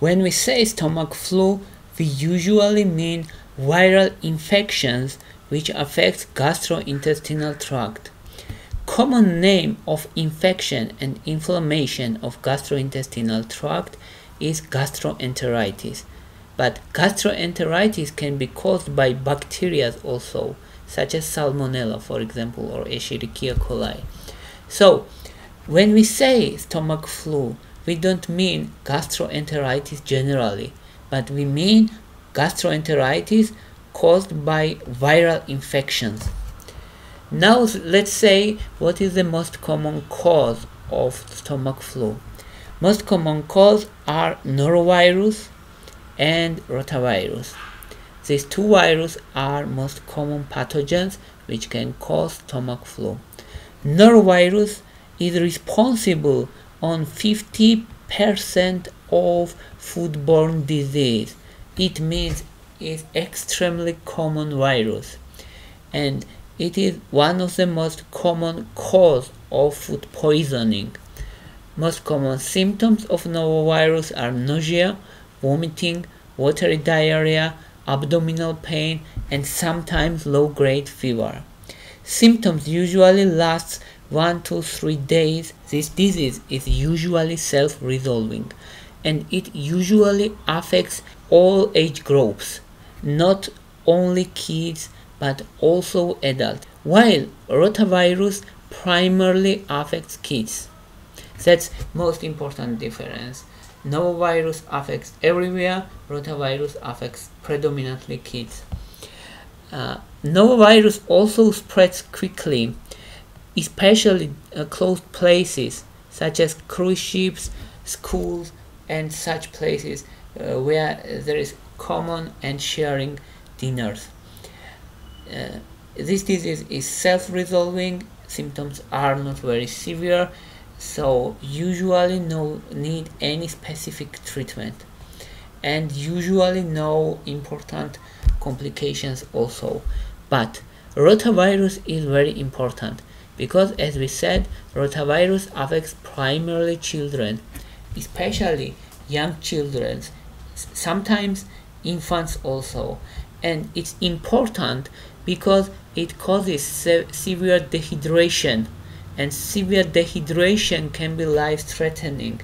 When we say stomach flu, we usually mean viral infections which affect gastrointestinal tract. Common name of infection and inflammation of gastrointestinal tract is gastroenteritis. But gastroenteritis can be caused by bacteria also, such as Salmonella, for example, or Escherichia coli. So, when we say stomach flu, we don't mean gastroenteritis generally, but we mean gastroenteritis caused by viral infections. Now let's say what is the most common cause of stomach flu. Most common cause are norovirus and rotavirus. These two viruses are most common pathogens which can cause stomach flu. Norovirus is responsible on 50% of foodborne disease. It means it's extremely common virus and it is one of the most common cause of food poisoning. Most common symptoms of norovirus are nausea, vomiting, watery diarrhea, abdominal pain, and sometimes low-grade fever. Symptoms usually last 1 to 3 days. This disease is usually self-resolving and it usually affects all age groups, not only kids but also adults, while rotavirus primarily affects kids. That's most important difference. Norovirus affects everywhere, rotavirus affects predominantly kids. Uh, norovirus also spreads quickly, especially uh, closed places such as cruise ships, schools, and such places uh, where there is common and sharing dinners. Uh, this disease is self-resolving, symptoms are not very severe, so usually no need any specific treatment. And usually no important complications also. But rotavirus is very important because as we said rotavirus affects primarily children especially young children sometimes infants also. And it's important because it causes se severe dehydration. And severe dehydration can be life threatening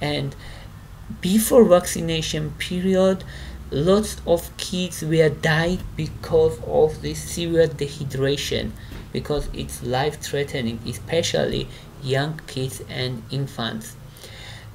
and before vaccination period lots of kids were died because of this severe dehydration because it's life threatening especially young kids and infants.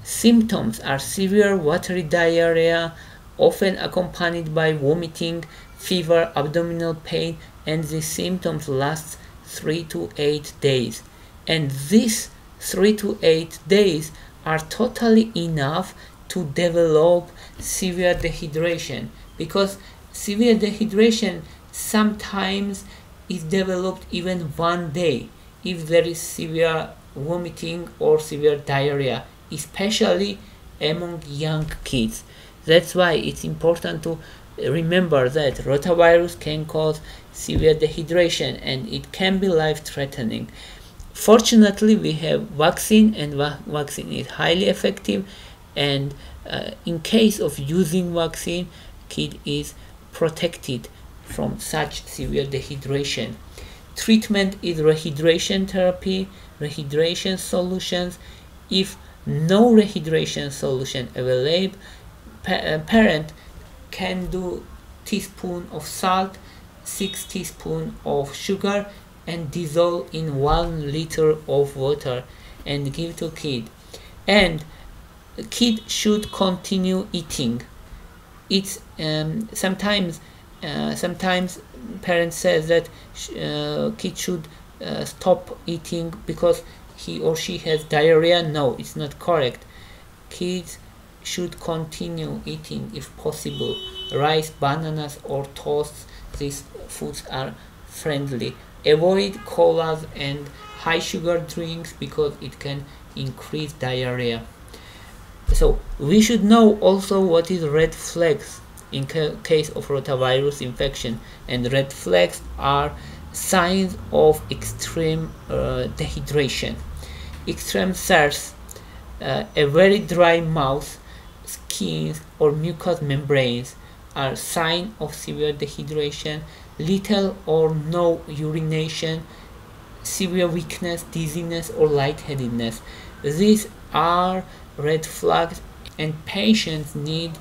Symptoms are severe watery diarrhea often accompanied by vomiting fever abdominal pain and the symptoms last 3 to 8 days. And these 3 to 8 days are totally enough to develop severe dehydration because severe dehydration sometimes is developed even one day if there is severe vomiting or severe diarrhea especially among young kids. That's why it's important to remember that rotavirus can cause severe dehydration and it can be life threatening Fortunately, we have vaccine and va vaccine is highly effective and uh, in case of using vaccine, kid is protected from such severe dehydration. Treatment is rehydration therapy, rehydration solutions. If no rehydration solution available, uh, parent can do teaspoon of salt, 6 teaspoon of sugar and dissolve in one liter of water and give to kid and kid should continue eating it's um, sometimes uh, sometimes parents says that uh, kid should uh, stop eating because he or she has diarrhea. No it's not correct. Kids should continue eating if possible. Rice bananas or toast these foods are friendly. Avoid colas and high sugar drinks because it can increase diarrhea. So we should know also what is red flags in ca case of rotavirus infection and red flags are signs of extreme uh, dehydration extreme thirst uh, a very dry mouth skins or mucous membranes are sign of severe dehydration, little or no urination, severe weakness, dizziness or lightheadedness. These are red flags and patients need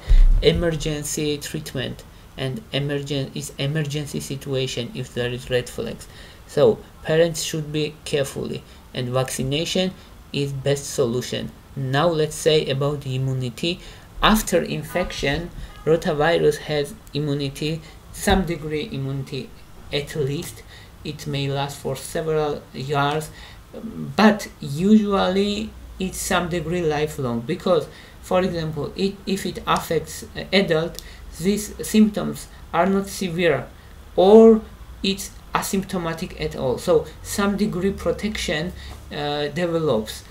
emergency treatment and emergent is emergency situation if there is red flags. So parents should be carefully and vaccination is best solution. Now let's say about the immunity. After infection, rotavirus has immunity, some degree immunity at least. It may last for several years, but usually it's some degree lifelong because, for example, it, if it affects adult, these symptoms are not severe or it's asymptomatic at all. So some degree protection uh, develops.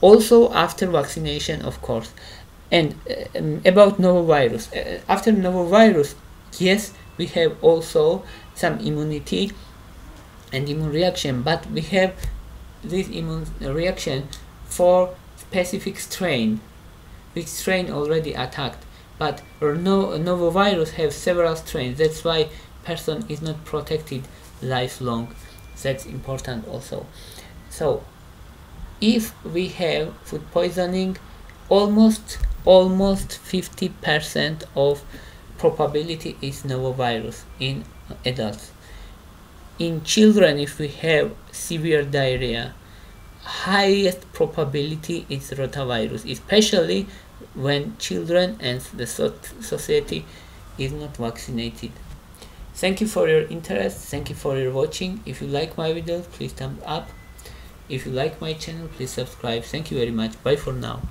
Also after vaccination, of course. And um, about norovirus. Uh, after norovirus, yes, we have also some immunity and immune reaction, but we have this immune reaction for specific strain, which strain already attacked. But no, norovirus have several strains. That's why person is not protected lifelong. That's important also. So if we have food poisoning, almost almost 50% of probability is norovirus in adults. In children, if we have severe diarrhea, highest probability is rotavirus, especially when children and the society is not vaccinated. Thank you for your interest. Thank you for your watching. If you like my videos, please thumbs up. If you like my channel, please subscribe. Thank you very much. Bye for now.